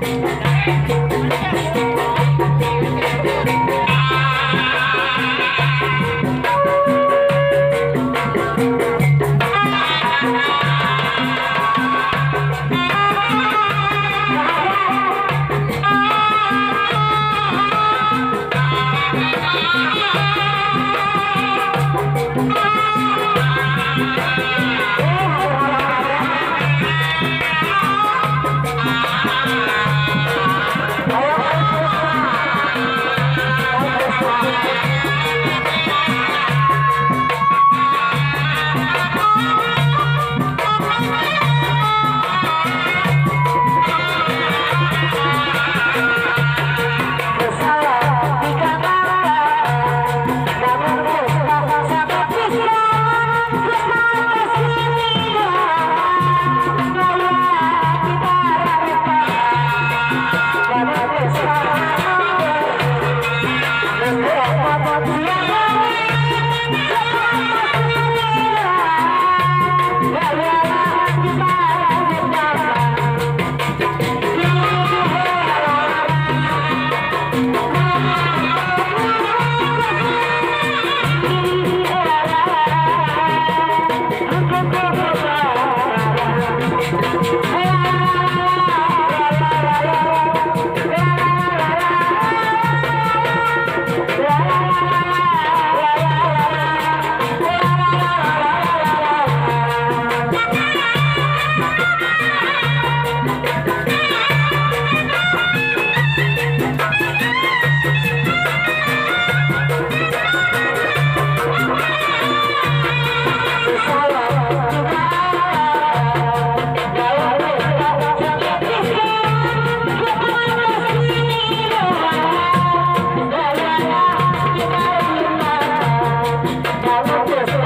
Yeah. Thank you. 好好好